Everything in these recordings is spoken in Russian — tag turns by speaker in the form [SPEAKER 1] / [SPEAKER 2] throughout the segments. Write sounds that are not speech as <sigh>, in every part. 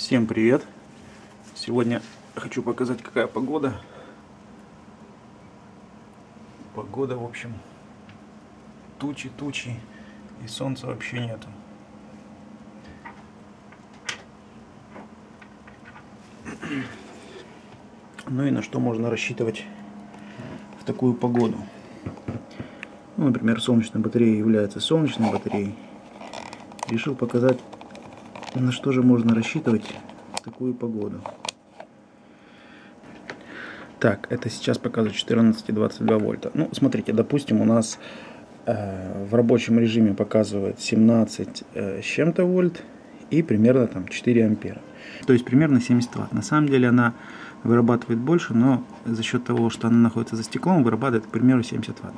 [SPEAKER 1] Всем привет! Сегодня хочу показать, какая погода. Погода, в общем, тучи, тучи, и солнца вообще нету. Ну и на что можно рассчитывать в такую погоду. Ну, например, солнечная батарея является солнечной батареей. Решил показать на что же можно рассчитывать в такую погоду? Так, это сейчас показывает 14,22 вольта. Ну, смотрите, допустим, у нас э, в рабочем режиме показывает 17 э, с чем-то вольт и примерно там 4 ампера. То есть примерно 70 ватт. На самом деле она вырабатывает больше, но за счет того, что она находится за стеклом, вырабатывает, к примеру, 70 ватт.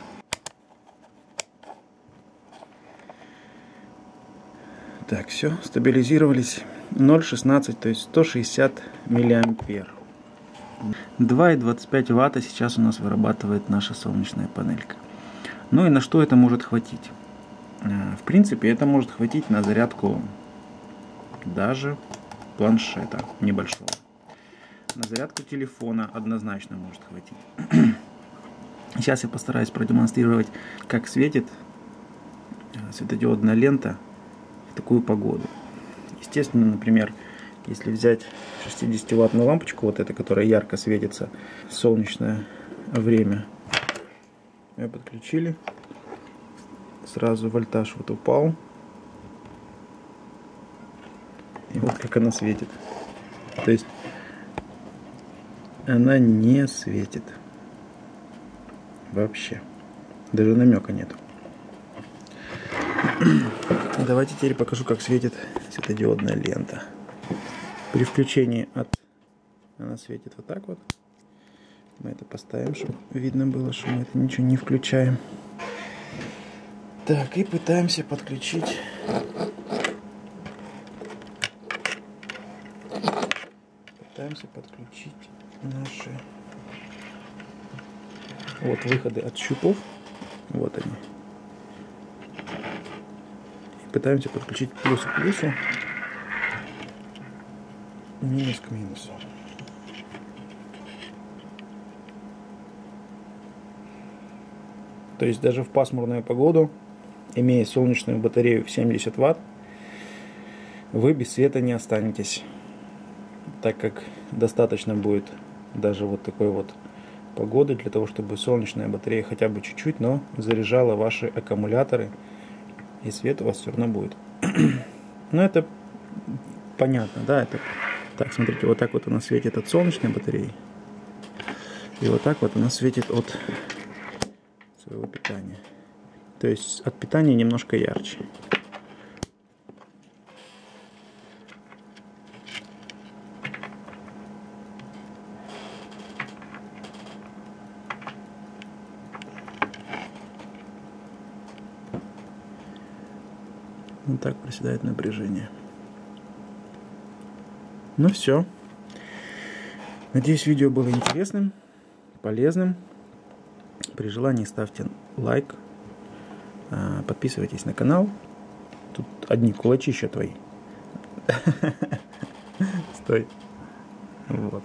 [SPEAKER 1] Так, все, стабилизировались. 0,16, то есть 160 миллиампер. 2,25 ватта сейчас у нас вырабатывает наша солнечная панелька. Ну и на что это может хватить? Э, в принципе, это может хватить на зарядку даже планшета небольшого. На зарядку телефона однозначно может хватить. <clears throat> Сейчас я постараюсь продемонстрировать, как светит э, светодиодная лента в такую погоду. Естественно, например, если взять 60-ваттную лампочку, вот эта, которая ярко светится, солнечное время, ее подключили, сразу вольтаж вот упал, и вот как она светит. То есть она не светит вообще, даже намека нету. Давайте теперь покажу, как светит светодиодная лента. При включении от... Она светит вот так вот. Мы это поставим, чтобы видно было, что мы это ничего не включаем. Так, и пытаемся подключить... Пытаемся подключить наши... Вот выходы от щупов. Вот они пытаемся подключить плюс к плюсу, минус к минусу. То есть даже в пасмурную погоду, имея солнечную батарею в 70 Вт, вы без света не останетесь, так как достаточно будет даже вот такой вот погоды для того, чтобы солнечная батарея хотя бы чуть-чуть, но заряжала ваши аккумуляторы и свет у вас все равно будет. <clears throat> Но это понятно, да, это... Так, смотрите, вот так вот она светит от солнечной батареи. И вот так вот она светит от своего питания. То есть от питания немножко ярче. Вот так проседает напряжение. Ну все. Надеюсь, видео было интересным, полезным. При желании ставьте лайк, а, подписывайтесь на канал. Тут одни кулачища твои. <laughs> Стой. Вот.